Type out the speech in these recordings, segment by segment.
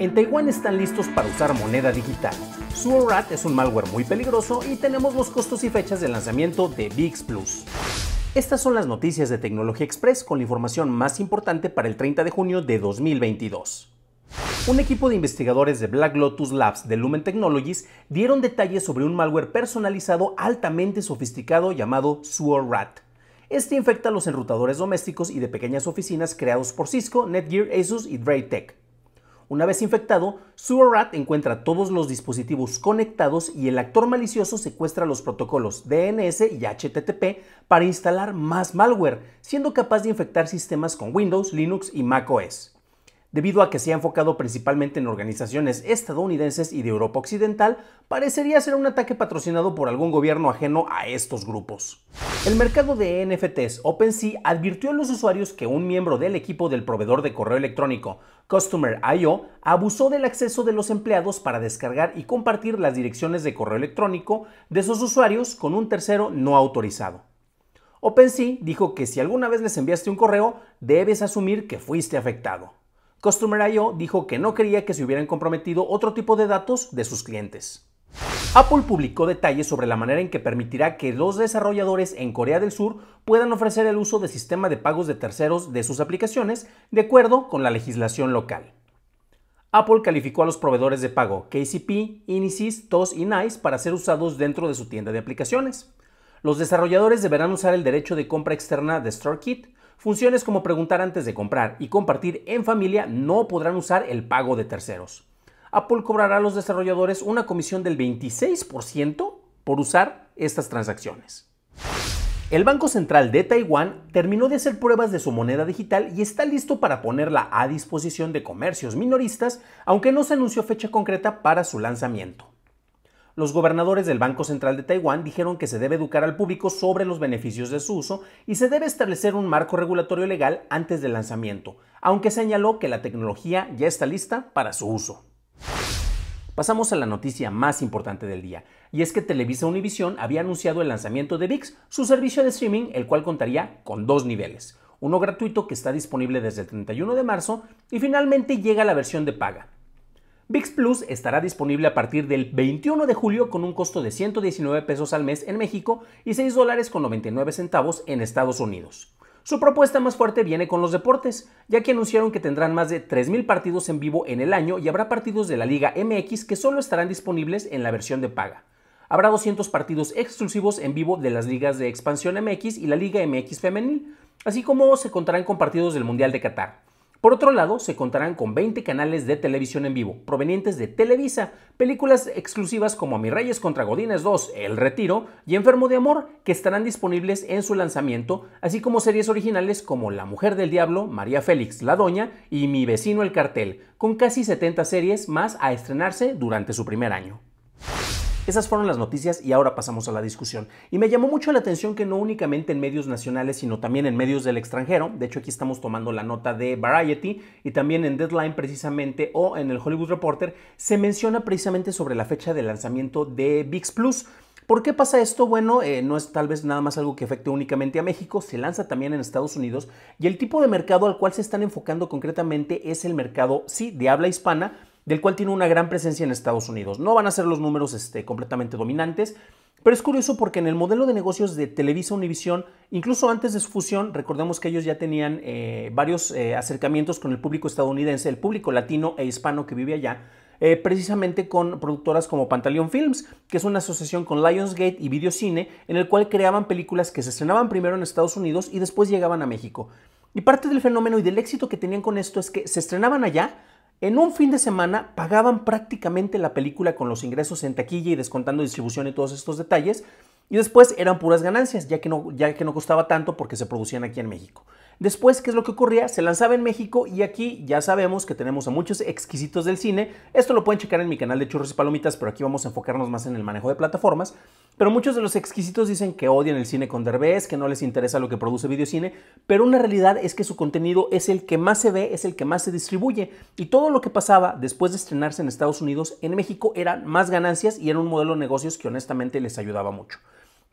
En Taiwán están listos para usar moneda digital. SuoRat es un malware muy peligroso y tenemos los costos y fechas de lanzamiento de VIX Plus. Estas son las noticias de Tecnología Express con la información más importante para el 30 de junio de 2022. Un equipo de investigadores de Black Lotus Labs de Lumen Technologies dieron detalles sobre un malware personalizado altamente sofisticado llamado SuoRat. Este infecta los enrutadores domésticos y de pequeñas oficinas creados por Cisco, Netgear, Asus y Draytech. Una vez infectado, SureRat encuentra todos los dispositivos conectados y el actor malicioso secuestra los protocolos DNS y HTTP para instalar más malware, siendo capaz de infectar sistemas con Windows, Linux y macOS. Debido a que se ha enfocado principalmente en organizaciones estadounidenses y de Europa Occidental, parecería ser un ataque patrocinado por algún gobierno ajeno a estos grupos. El mercado de NFTs OpenSea advirtió a los usuarios que un miembro del equipo del proveedor de correo electrónico Customer.io abusó del acceso de los empleados para descargar y compartir las direcciones de correo electrónico de esos usuarios con un tercero no autorizado. OpenSea dijo que si alguna vez les enviaste un correo, debes asumir que fuiste afectado. Customer.io dijo que no quería que se hubieran comprometido otro tipo de datos de sus clientes. Apple publicó detalles sobre la manera en que permitirá que los desarrolladores en Corea del Sur puedan ofrecer el uso de sistema de pagos de terceros de sus aplicaciones de acuerdo con la legislación local. Apple calificó a los proveedores de pago KCP, Inisys, TOS y NICE para ser usados dentro de su tienda de aplicaciones. Los desarrolladores deberán usar el derecho de compra externa de StoreKit, Funciones como preguntar antes de comprar y compartir en familia no podrán usar el pago de terceros. Apple cobrará a los desarrolladores una comisión del 26% por usar estas transacciones. El Banco Central de Taiwán terminó de hacer pruebas de su moneda digital y está listo para ponerla a disposición de comercios minoristas, aunque no se anunció fecha concreta para su lanzamiento los gobernadores del Banco Central de Taiwán dijeron que se debe educar al público sobre los beneficios de su uso y se debe establecer un marco regulatorio legal antes del lanzamiento, aunque señaló que la tecnología ya está lista para su uso. Pasamos a la noticia más importante del día, y es que Televisa Univision había anunciado el lanzamiento de VIX, su servicio de streaming, el cual contaría con dos niveles, uno gratuito que está disponible desde el 31 de marzo y finalmente llega la versión de paga, VIX Plus estará disponible a partir del 21 de julio con un costo de 119 pesos al mes en México y 6 dólares con 99 centavos en Estados Unidos. Su propuesta más fuerte viene con los deportes, ya que anunciaron que tendrán más de 3.000 partidos en vivo en el año y habrá partidos de la Liga MX que solo estarán disponibles en la versión de paga. Habrá 200 partidos exclusivos en vivo de las ligas de Expansión MX y la Liga MX Femenil, así como se contarán con partidos del Mundial de Qatar. Por otro lado, se contarán con 20 canales de televisión en vivo, provenientes de Televisa, películas exclusivas como Mi Reyes contra Godines 2, El Retiro y Enfermo de Amor, que estarán disponibles en su lanzamiento, así como series originales como La Mujer del Diablo, María Félix, La Doña y Mi Vecino el Cartel, con casi 70 series más a estrenarse durante su primer año. Esas fueron las noticias y ahora pasamos a la discusión. Y me llamó mucho la atención que no únicamente en medios nacionales, sino también en medios del extranjero, de hecho aquí estamos tomando la nota de Variety y también en Deadline precisamente o en el Hollywood Reporter, se menciona precisamente sobre la fecha de lanzamiento de VIX Plus. ¿Por qué pasa esto? Bueno, eh, no es tal vez nada más algo que afecte únicamente a México, se lanza también en Estados Unidos y el tipo de mercado al cual se están enfocando concretamente es el mercado, sí, de habla hispana, del cual tiene una gran presencia en Estados Unidos. No van a ser los números este, completamente dominantes, pero es curioso porque en el modelo de negocios de Televisa Univisión, incluso antes de su fusión, recordemos que ellos ya tenían eh, varios eh, acercamientos con el público estadounidense, el público latino e hispano que vive allá, eh, precisamente con productoras como Pantaleon Films, que es una asociación con Lionsgate y Videocine, en el cual creaban películas que se estrenaban primero en Estados Unidos y después llegaban a México. Y parte del fenómeno y del éxito que tenían con esto es que se estrenaban allá, en un fin de semana pagaban prácticamente la película con los ingresos en taquilla y descontando distribución y todos estos detalles. Y después eran puras ganancias, ya que no, ya que no costaba tanto porque se producían aquí en México. Después, ¿qué es lo que ocurría? Se lanzaba en México y aquí ya sabemos que tenemos a muchos exquisitos del cine. Esto lo pueden checar en mi canal de churros y palomitas, pero aquí vamos a enfocarnos más en el manejo de plataformas. Pero muchos de los exquisitos dicen que odian el cine con Derbez, que no les interesa lo que produce videocine, pero una realidad es que su contenido es el que más se ve, es el que más se distribuye. Y todo lo que pasaba después de estrenarse en Estados Unidos, en México eran más ganancias y era un modelo de negocios que honestamente les ayudaba mucho.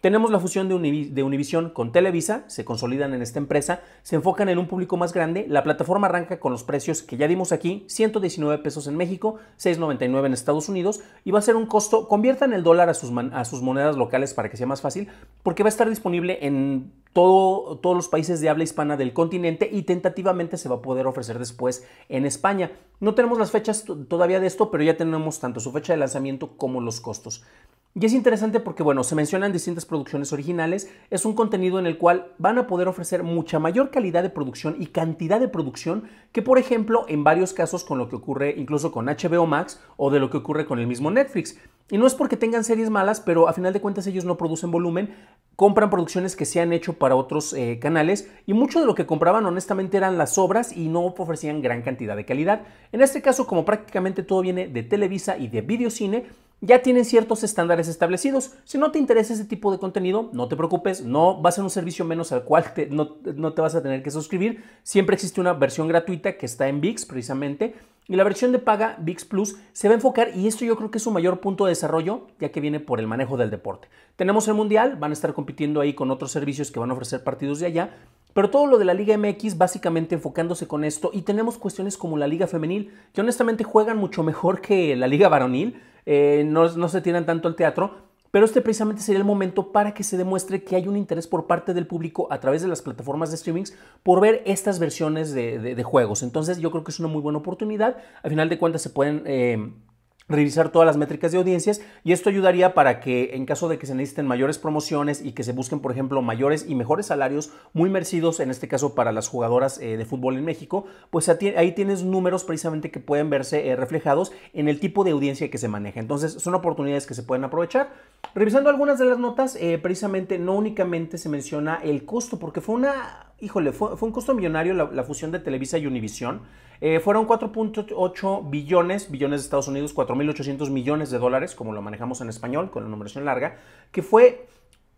Tenemos la fusión de, Univision con Televisa, se consolidan en esta empresa, se enfocan en un público más grande, la plataforma arranca con los precios que ya dimos aquí, 119 pesos en México, 6.99 en Estados Unidos y va a ser un costo, conviertan el dólar a sus, monedas locales para que sea más fácil, porque va a estar disponible en todo, todos los países de habla hispana del continente y tentativamente se va a poder ofrecer después en España. No tenemos las fechas todavía de esto, pero ya tenemos tanto su fecha de lanzamiento como los costos. Y es interesante porque, bueno, se mencionan distintas producciones originales, es un contenido en el cual van a poder ofrecer mucha mayor calidad de producción y cantidad de producción que, por ejemplo, en varios casos con lo que ocurre incluso con HBO Max o de lo que ocurre con el mismo Netflix. Y no es porque tengan series malas, pero a final de cuentas ellos no producen volumen, compran producciones que se han hecho para otros eh, canales y mucho de lo que compraban honestamente eran las obras y no ofrecían gran cantidad de calidad. En este caso, como prácticamente todo viene de Televisa y de videocine, ya tienen ciertos estándares establecidos. Si no te interesa ese tipo de contenido, no te preocupes, no va a ser un servicio menos al cual no, no, te vas a tener que suscribir. Siempre existe una versión gratuita que está en VIX precisamente. Y la versión de paga VIX Plus se va a enfocar, y esto yo creo que es su mayor punto de desarrollo, ya que viene por el manejo del deporte. Tenemos el Mundial, van a estar compitiendo ahí con otros servicios que van a ofrecer partidos de allá, pero todo lo de la Liga MX básicamente enfocándose con esto y tenemos cuestiones como la Liga Femenil, que honestamente juegan mucho mejor que la Liga Varonil, eh, no, se tiran tanto al teatro, pero este precisamente sería el momento para que se demuestre que hay un interés por parte del público a través de las plataformas de streamings por ver estas versiones de, juegos. Entonces yo creo que es una muy buena oportunidad. Al final de cuentas se pueden... Eh, revisar todas las métricas de audiencias y esto ayudaría para que en caso de que se necesiten mayores promociones y que se busquen, por ejemplo, mayores y mejores salarios muy merecidos, en este caso para las jugadoras eh, de fútbol en México, pues ahí tienes números precisamente que pueden verse eh, reflejados en el tipo de audiencia que se maneja. Entonces son oportunidades que se pueden aprovechar. Revisando algunas de las notas, eh, precisamente no únicamente se menciona el costo, porque fue una híjole, fue, un costo millonario la, fusión de Televisa y Univision. Eh, fueron 4.8 billones, billones de Estados Unidos, 4.800 millones de dólares, como lo manejamos en español, con la numeración larga, que fue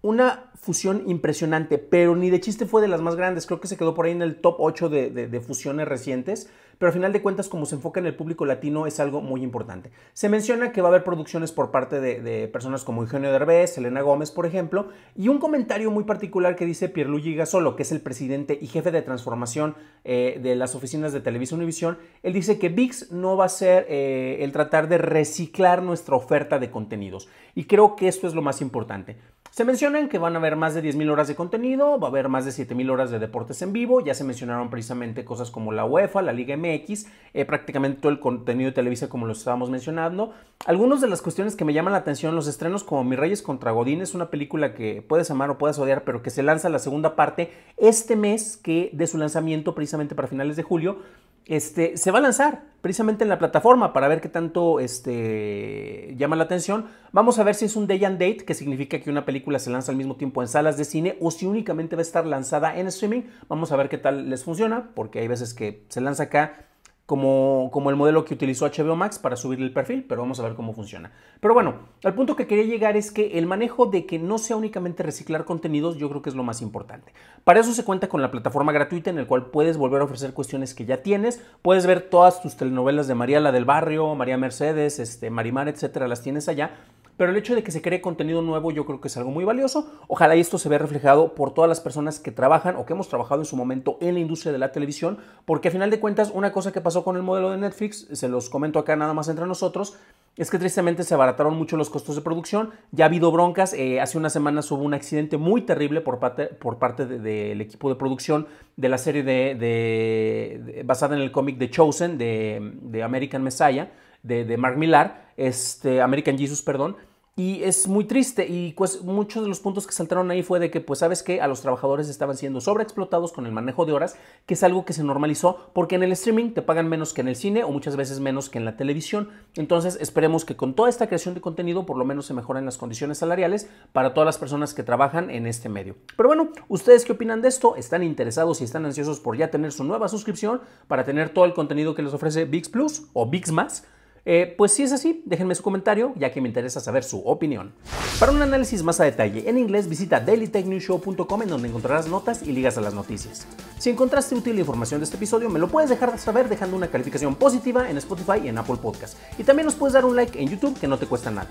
una fusión impresionante, pero ni de chiste fue de las más grandes. Creo que se quedó por ahí en el top 8 de, fusiones recientes, pero al final de cuentas, como se enfoca en el público latino, es algo muy importante. Se menciona que va a haber producciones por parte de, personas como Eugenio Derbez, Elena Gómez, por ejemplo, y un comentario muy particular que dice Pierluigi Gasolo, que es el presidente y jefe de transformación eh, de las oficinas de Televisa Univisión. Él dice que VIX no va a ser eh, el tratar de reciclar nuestra oferta de contenidos, y creo que esto es lo más importante. Se mencionan que van a haber más de 10.000 horas de contenido, va a haber más de 7.000 horas de deportes en vivo, ya se mencionaron precisamente cosas como la UEFA, la Liga MX, eh, prácticamente todo el contenido de Televisa como lo estábamos mencionando. Algunas de las cuestiones que me llaman la atención, los estrenos como Mi Reyes contra Godín, es una película que puedes amar o puedes odiar, pero que se lanza la segunda parte este mes que de su lanzamiento precisamente para finales de julio este, se va a lanzar precisamente en la plataforma para ver qué tanto este, llama la atención. Vamos a ver si es un day and date, que significa que una película se lanza al mismo tiempo en salas de cine o si únicamente va a estar lanzada en streaming. Vamos a ver qué tal les funciona, porque hay veces que se lanza acá como, el modelo que utilizó HBO Max para subir el perfil, pero vamos a ver cómo funciona. Pero bueno, al punto que quería llegar es que el manejo de que no sea únicamente reciclar contenidos, yo creo que es lo más importante. Para eso se cuenta con la plataforma gratuita en el cual puedes volver a ofrecer cuestiones que ya tienes, puedes ver todas tus telenovelas de María la del Barrio, María Mercedes, este, Marimar, etcétera, las tienes allá pero el hecho de que se cree contenido nuevo yo creo que es algo muy valioso. Ojalá esto se vea reflejado por todas las personas que trabajan o que hemos trabajado en su momento en la industria de la televisión, porque a final de cuentas una cosa que pasó con el modelo de Netflix, se los comento acá nada más entre nosotros, es que tristemente se abarataron mucho los costos de producción, ya ha habido broncas, eh, hace unas semanas hubo un accidente muy terrible por parte, por parte del equipo de producción de la serie de, basada en el cómic de Chosen de, American Messiah, de, de Mark Millar, este, American Jesus, perdón, y es muy triste y pues muchos de los puntos que saltaron ahí fue de que pues sabes que a los trabajadores estaban siendo sobreexplotados con el manejo de horas, que es algo que se normalizó porque en el streaming te pagan menos que en el cine o muchas veces menos que en la televisión. Entonces esperemos que con toda esta creación de contenido por lo menos se mejoren las condiciones salariales para todas las personas que trabajan en este medio. Pero bueno, ¿ustedes qué opinan de esto? ¿Están interesados y están ansiosos por ya tener su nueva suscripción para tener todo el contenido que les ofrece VIX Plus o VIX Más? Eh, pues si es así, déjenme su comentario, ya que me interesa saber su opinión. Para un análisis más a detalle en inglés, visita dailytechnewshow.com en donde encontrarás notas y ligas a las noticias. Si encontraste útil la información de este episodio, me lo puedes dejar saber dejando una calificación positiva en Spotify y en Apple Podcast. Y también nos puedes dar un like en YouTube que no te cuesta nada.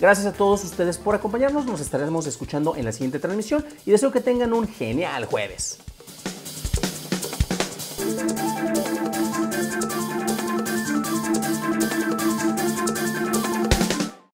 Gracias a todos ustedes por acompañarnos, nos estaremos escuchando en la siguiente transmisión y deseo que tengan un genial jueves.